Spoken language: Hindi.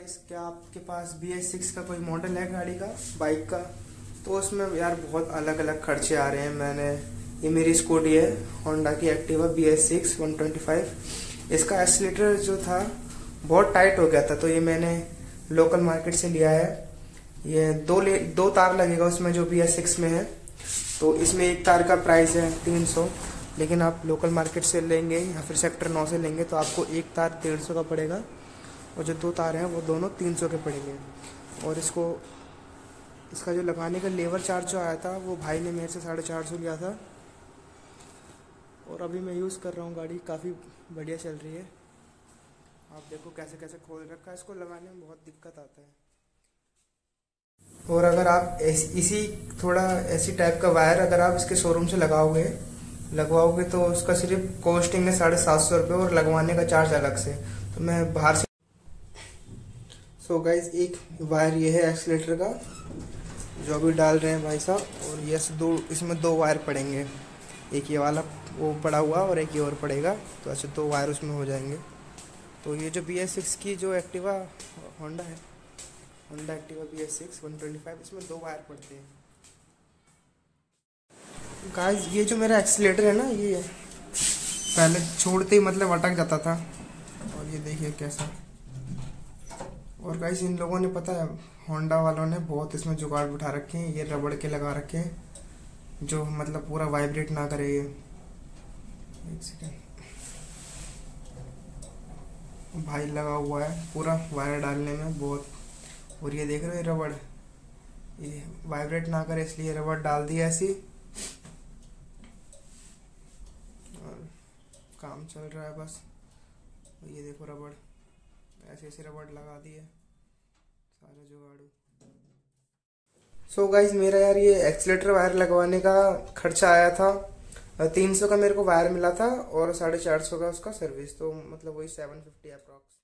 गाइस क्या आपके पास बी एस सिक्स का कोई मॉडल है गाड़ी का? बाइक का? तो उसमें यार बहुत अलग अलग खर्चे आ रहे हैं। मैंने ये मेरी स्कूटी है होंडा की Activa B S six one twenty five इसका एसलेटर जो था, बहुत टाइट हो गया था। तो ये मैंने लोकल मार्केट से लिया है। ये दो ले, दो तार लगेगा उसमें जो बी एस सिक्स में है। तो इसमें एक तार का प्राइस है तीन सौ। लेकिन आप लोकल मार्केट से लेंगे या फिर सेक्टर नौ से लेंगे तो आपको एक तार डेढ़ सौ का पड़ेगा। और जो दो तार हैं, वो दोनों तीन सौ के पड़ेंगे। और इसको, इसका जो लगाने का लेबर चार्ज जो आया था, वो भाई ने मेरे से साढ़े चार सौ लिया था। और अभी मैं यूज़ कर रहा हूँ गाड़ी, काफ़ी बढ़िया चल रही है। आप देखो कैसे कैसे खोल रखा है। इसको लगाने में बहुत दिक्कत आता है। और अगर आप इसी थोड़ा ऐसी टाइप का वायर अगर आप इसके शोरूम से लगाओगे, लगवाओगे तो उसका सिर्फ़ कॉस्टिंग है साढ़े सात सौ रुपये और लगवाने का चार्ज अलग से। तो मैं बाहर से सो so गाइज़ एक वायर ये है एक्सलेटर का, जो अभी डाल रहे हैं भाई साहब, और ये दो, इसमें दो वायर पड़ेंगे। एक ये वाला वो पड़ा हुआ और एक ये और पड़ेगा तो ऐसे दो वायर उसमें हो जाएँगे। तो ये जो बी एस सिक्स की जो एक्टिवा होंडा है Honda Activa B S six one twenty five इसमें दो वायर पड़ते हैं। गाइस ये जो मेरा एक्सीटर है ना, ये पहले छोड़ते ही मतलब अटक जाता था। और ये देखिए कैसा। और गाइस इन लोगों ने पता है होंडा वालों ने बहुत इसमें जुगाड़ बिठा रखे हैं, ये रबड़ के लगा रखे हैं, जो मतलब पूरा वाइब्रेट ना करे ये। भाई लगा हुआ है, पूरा वायर डालने में बहुत। और ये देख रहे हो रबड़? ये वाइब्रेट ना करे, इसलिए रबड़ डाल दिया ऐसी और काम चल रहा है बस। ये देखो रबड़। ऐसे ऐसे रबड़ लगा दिए। सारा जुगाड़ू। सो so गाइज़ मेरा यार ये एक्सलेटर वायर लगवाने का खर्चा आया था। तीन सौ का मेरे को वायर मिला था और साढ़े चार सौ का उसका सर्विस तो मतलब वही सेवन फिफ्टी अप्रॉक्स